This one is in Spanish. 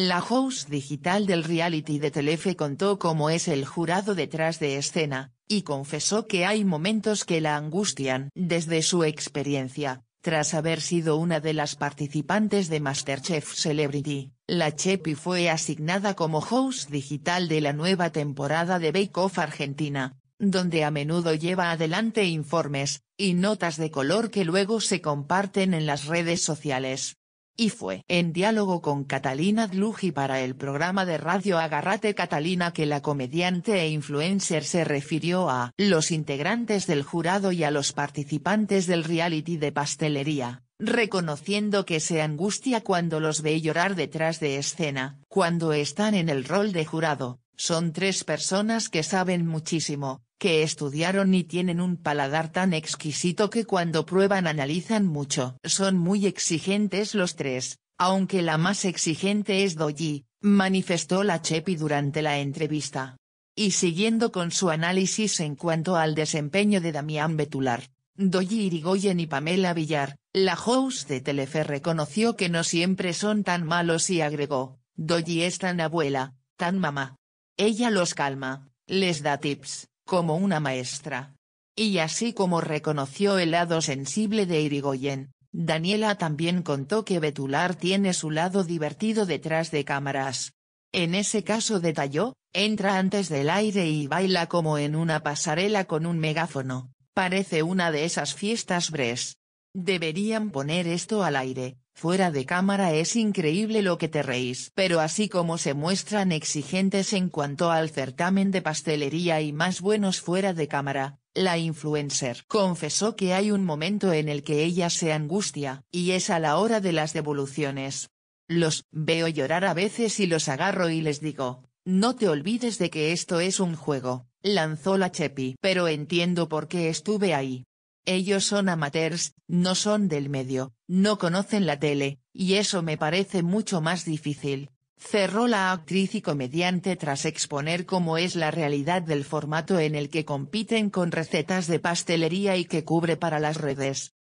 La host digital del reality de Telefe contó cómo es el jurado detrás de escena, y confesó que hay momentos que la angustian. Desde su experiencia, tras haber sido una de las participantes de Masterchef Celebrity, la Chepi fue asignada como host digital de la nueva temporada de Bake Off Argentina, donde a menudo lleva adelante informes, y notas de color que luego se comparten en las redes sociales. Y fue en diálogo con Catalina Dluji para el programa de radio Agarrate Catalina que la comediante e influencer se refirió a los integrantes del jurado y a los participantes del reality de pastelería, reconociendo que se angustia cuando los ve llorar detrás de escena, cuando están en el rol de jurado, son tres personas que saben muchísimo, que estudiaron y tienen un paladar tan exquisito que cuando prueban analizan mucho. Son muy exigentes los tres, aunque la más exigente es Doji, manifestó la Chepi durante la entrevista. Y siguiendo con su análisis en cuanto al desempeño de Damián Betular, Doji Irigoyen y Pamela Villar, la host de Telefe reconoció que no siempre son tan malos y agregó, Doji es tan abuela, tan mamá. Ella los calma, les da tips, como una maestra. Y así como reconoció el lado sensible de Irigoyen, Daniela también contó que Betular tiene su lado divertido detrás de cámaras. En ese caso detalló, entra antes del aire y baila como en una pasarela con un megáfono, parece una de esas fiestas bres. Deberían poner esto al aire, Fuera de cámara es increíble lo que te reís. Pero así como se muestran exigentes en cuanto al certamen de pastelería y más buenos fuera de cámara, la influencer confesó que hay un momento en el que ella se angustia, y es a la hora de las devoluciones. Los veo llorar a veces y los agarro y les digo, no te olvides de que esto es un juego, lanzó la Chepi. Pero entiendo por qué estuve ahí. Ellos son amateurs, no son del medio, no conocen la tele, y eso me parece mucho más difícil. Cerró la actriz y comediante tras exponer cómo es la realidad del formato en el que compiten con recetas de pastelería y que cubre para las redes.